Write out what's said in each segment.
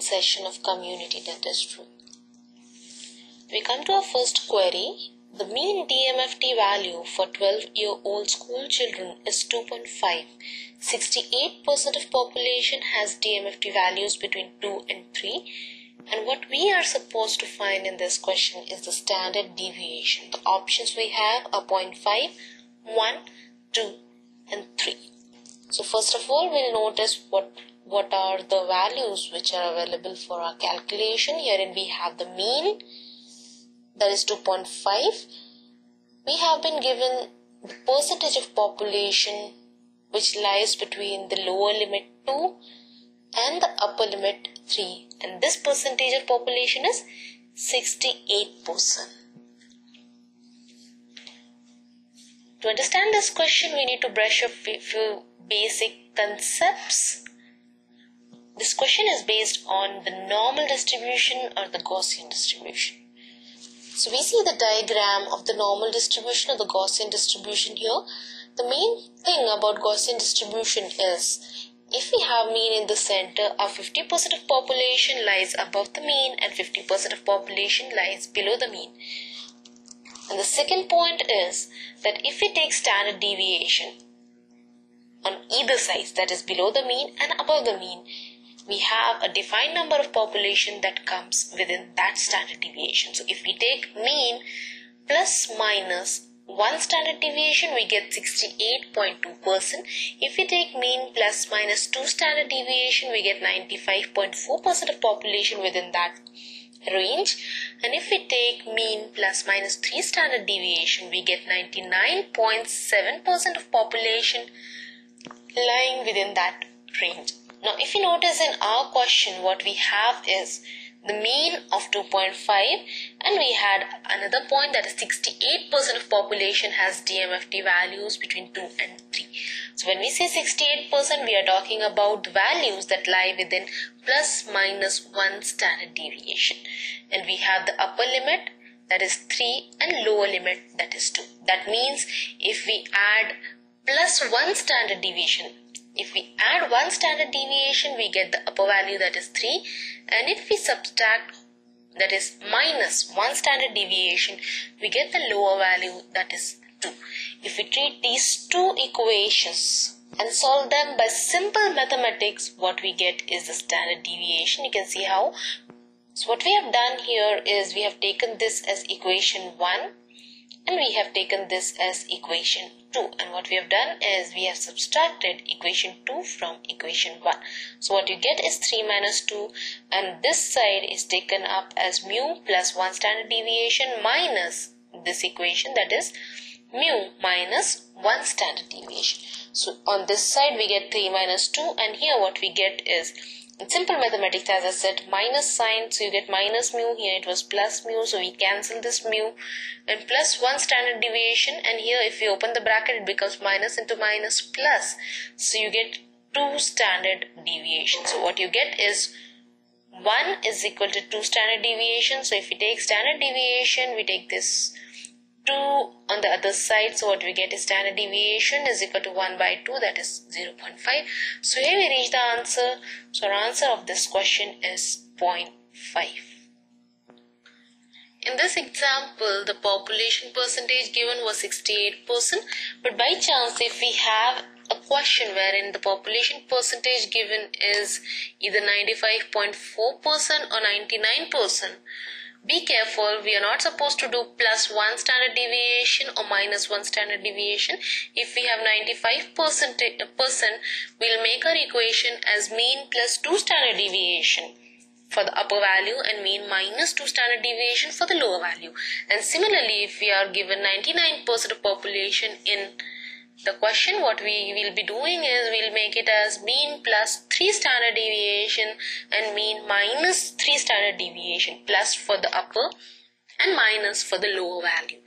session of community dentistry. We come to our first query. The mean DMFT value for 12 year old school children is 2.5. 68% of population has DMFT values between 2 and 3. And what we are supposed to find in this question is the standard deviation. The options we have are 0.5, 1, 2 and 3. So first of all, we'll notice what what are the values which are available for our calculation. Herein we have the mean that is 2.5. We have been given the percentage of population which lies between the lower limit 2 and the upper limit 3 and this percentage of population is 68%. To understand this question we need to brush up a few basic concepts. This question is based on the normal distribution or the Gaussian distribution. So we see the diagram of the normal distribution or the Gaussian distribution here. The main thing about Gaussian distribution is if we have mean in the center, our 50% of population lies above the mean and 50% of population lies below the mean. And the second point is that if we take standard deviation, on either side that is below the mean and above the mean we have a defined number of population that comes within that standard deviation. So if we take mean plus minus one standard deviation we get 68.2% if we take mean plus minus two standard deviation we get 95.4% of population within that range. And if we take mean plus minus 3 standard deviation we get 99.7% of population lying within that range. Now, if you notice in our question, what we have is the mean of 2.5 and we had another point that is 68% of population has DMFT values between 2 and 3. So when we say 68% we are talking about values that lie within plus minus 1 standard deviation and we have the upper limit that is 3 and lower limit that is 2. That means if we add plus 1 standard deviation. If we add 1 standard deviation, we get the upper value that is 3. And if we subtract that is minus 1 standard deviation, we get the lower value that is 2. If we treat these two equations and solve them by simple mathematics, what we get is the standard deviation. You can see how. So what we have done here is we have taken this as equation 1 and we have taken this as equation 2 and what we have done is we have subtracted equation 2 from equation 1 so what you get is 3 minus 2 and this side is taken up as mu plus 1 standard deviation minus this equation that is mu minus 1 standard deviation. So on this side we get 3 minus 2 and here what we get is in simple mathematics as I said minus sign so you get minus mu. Here it was plus mu so we cancel this mu. And plus 1 standard deviation and here if we open the bracket it becomes minus into minus plus. So you get 2 standard deviation so what you get is 1 is equal to 2 standard deviation. So if we take standard deviation we take this 2 on the other side. So what we get is standard deviation is equal to 1 by 2 that is 0.5 so here we reach the answer. So our answer of this question is 0.5 in this example the population percentage given was 68% but by chance if we have a question wherein the population percentage given is either 95.4% or 99% be careful, we are not supposed to do plus 1 standard deviation or minus 1 standard deviation. If we have 95%, percent, we'll make our equation as mean plus 2 standard deviation for the upper value and mean minus 2 standard deviation for the lower value. And similarly, if we are given 99% of population in the question what we will be doing is we'll make it as mean plus 3 standard deviation and mean minus 3 standard deviation plus for the upper and minus for the lower value.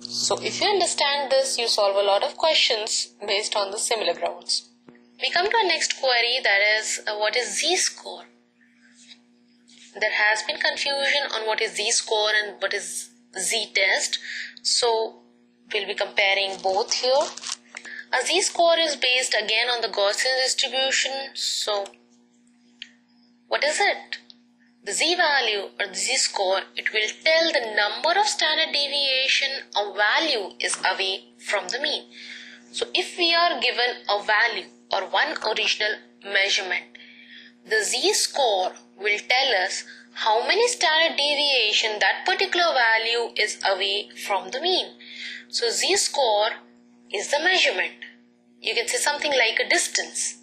So if you understand this you solve a lot of questions based on the similar grounds. We come to our next query that is uh, what is z-score. There has been confusion on what is z-score and what is z-test. So we'll be comparing both here a z-score is based again on the Gaussian distribution. So What is it? The z-value or the z-score, it will tell the number of standard deviation a value is away from the mean. So if we are given a value or one original measurement, the z-score will tell us how many standard deviation that particular value is away from the mean. So z-score is the measurement. You can say something like a distance.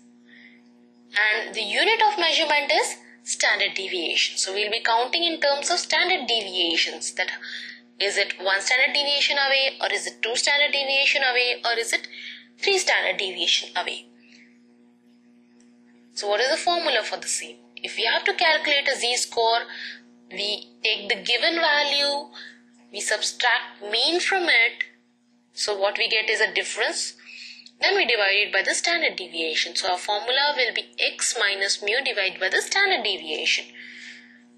And the unit of measurement is standard deviation. So we'll be counting in terms of standard deviations that is it one standard deviation away or is it two standard deviation away or is it three standard deviation away. So what is the formula for the same? If we have to calculate a z-score, we take the given value, we subtract mean from it. So what we get is a difference then we divide it by the standard deviation. So our formula will be x minus mu divided by the standard deviation.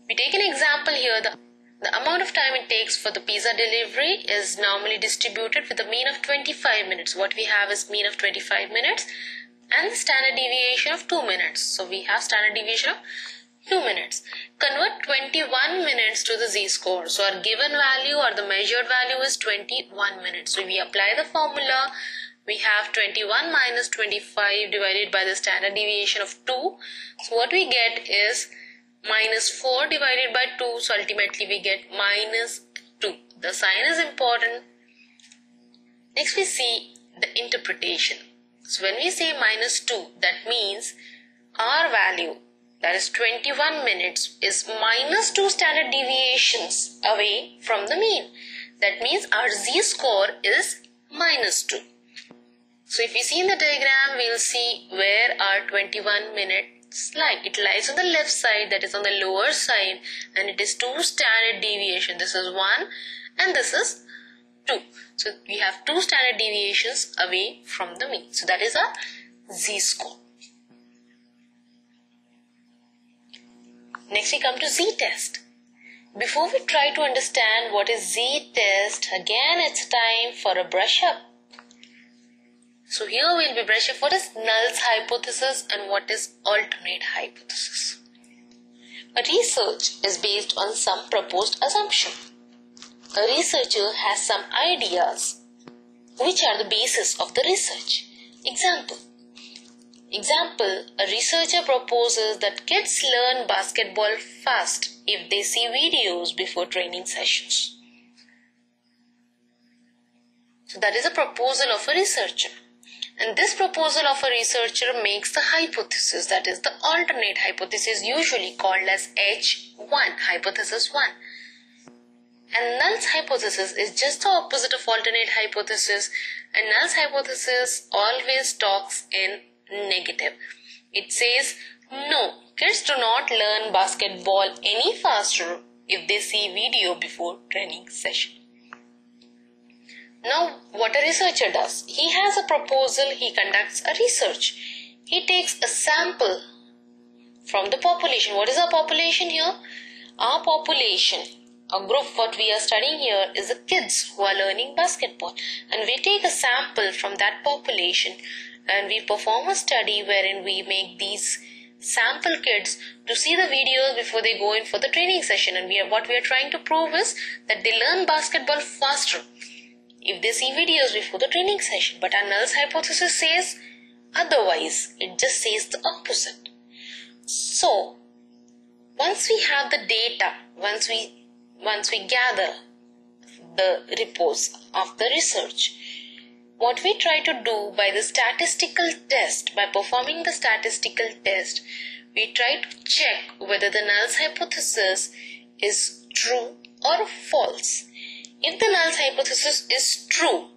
We take an example here. The, the amount of time it takes for the pizza delivery is normally distributed with a mean of 25 minutes. What we have is mean of 25 minutes and the standard deviation of 2 minutes. So we have standard deviation of 2 minutes. Convert 21 minutes to the z-score. So our given value or the measured value is 21 minutes. So we apply the formula we have 21 minus 25 divided by the standard deviation of 2. So what we get is minus 4 divided by 2. So ultimately we get minus 2. The sign is important. Next we see the interpretation. So when we say minus 2, that means our value that is 21 minutes is minus 2 standard deviations away from the mean. That means our z-score is minus 2. So if we see in the diagram, we'll see where our 21 minutes lie. It lies on the left side, that is on the lower side, and it is two standard deviation. This is one, and this is two. So we have two standard deviations away from the mean. So that is a z-score. Next we come to z-test. Before we try to understand what is z-test, again it's time for a brush up. So here we'll be brushing what is Null's hypothesis and what is alternate hypothesis. A research is based on some proposed assumption. A researcher has some ideas which are the basis of the research. Example. Example, a researcher proposes that kids learn basketball fast if they see videos before training sessions. So that is a proposal of a researcher. And this proposal of a researcher makes the hypothesis, that is the alternate hypothesis, usually called as H1, hypothesis 1. And Null's hypothesis is just the opposite of alternate hypothesis, and Null's hypothesis always talks in negative. It says, no, kids do not learn basketball any faster if they see video before training session. Now, what a researcher does, he has a proposal, he conducts a research. He takes a sample from the population. What is our population here? Our population, a group what we are studying here is the kids who are learning basketball. And we take a sample from that population and we perform a study wherein we make these sample kids to see the videos before they go in for the training session and we are, what we are trying to prove is that they learn basketball faster if they see videos before the training session. But our null hypothesis says otherwise. It just says the opposite. So, once we have the data, once we once we gather the reports of the research, what we try to do by the statistical test, by performing the statistical test, we try to check whether the null hypothesis is true or false. If the null hypothesis is true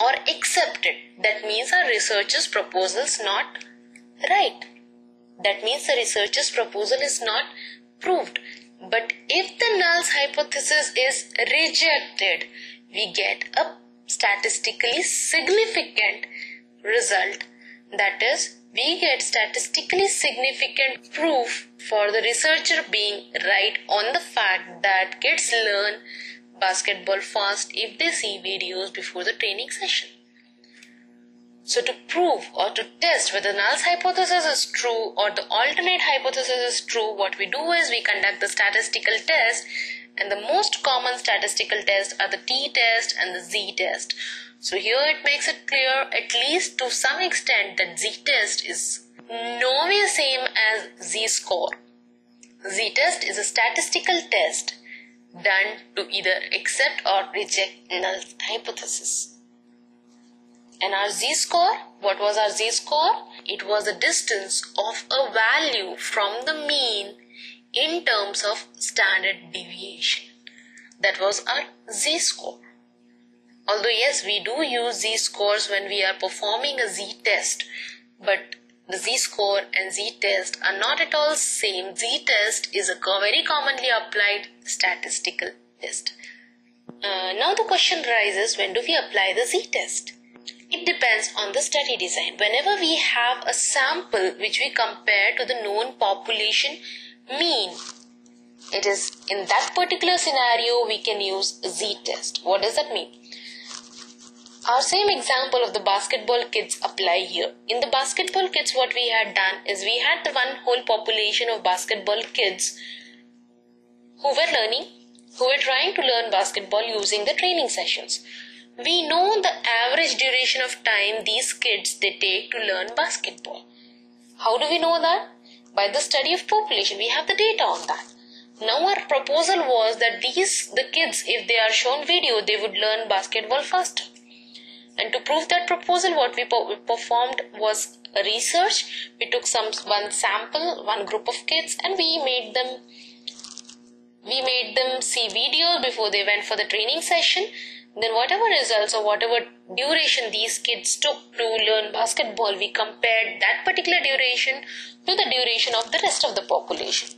or accepted, that means our researcher's proposal is not right. That means the researcher's proposal is not proved. But if the null hypothesis is rejected, we get a statistically significant result. That is, we get statistically significant proof for the researcher being right on the fact that kids learn basketball fast if they see videos before the training session. So to prove or to test whether null's hypothesis is true or the alternate hypothesis is true, what we do is we conduct the statistical test and the most common statistical tests are the t-test and the z-test. So here it makes it clear at least to some extent that z-test is nowhere same as z-score. Z-test is a statistical test done to either accept or reject null hypothesis. And our z-score, what was our z-score? It was the distance of a value from the mean in terms of standard deviation. That was our z-score. Although yes, we do use z-scores when we are performing a z-test, but the z-score and z-test are not at all same. Z-test is a very commonly applied statistical test. Uh, now the question arises, when do we apply the z-test? It depends on the study design. Whenever we have a sample which we compare to the known population mean, it is in that particular scenario we can use z-test. What does that mean? Our same example of the basketball kids apply here. In the basketball kids, what we had done is we had the one whole population of basketball kids who were learning, who were trying to learn basketball using the training sessions. We know the average duration of time these kids they take to learn basketball. How do we know that? By the study of population. We have the data on that. Now our proposal was that these the kids, if they are shown video, they would learn basketball faster. And to prove that proposal, what we performed was research. We took some one sample, one group of kids, and we made them we made them see videos before they went for the training session. Then whatever results or whatever duration these kids took to learn basketball, we compared that particular duration to the duration of the rest of the population.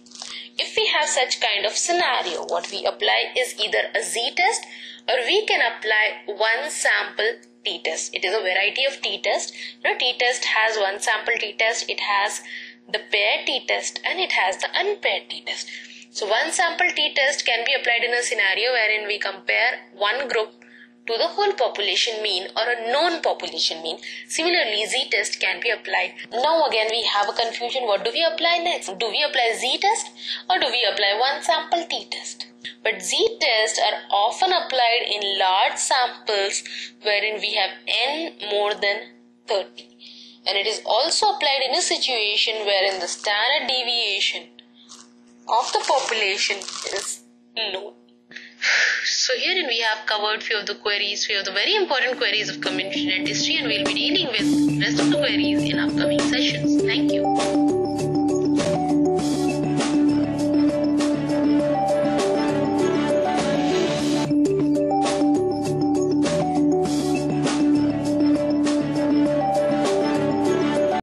If we have such kind of scenario, what we apply is either a z-test or we can apply one sample t-test. It is a variety of t-test. You know, t-test has one sample t-test. It has the paired t-test and it has the unpaired t-test. So one sample t-test can be applied in a scenario wherein we compare one group to the whole population mean or a known population mean. Similarly, z-test can be applied. Now again we have a confusion. What do we apply next? Do we apply z-test or do we apply one sample t-test? But z-tests are often applied in large samples wherein we have n more than 30. And it is also applied in a situation wherein the standard deviation of the population is low. So herein we have covered few of the queries, few of the very important queries of community dentistry and we'll be dealing with rest of the queries in upcoming sessions. Thank you.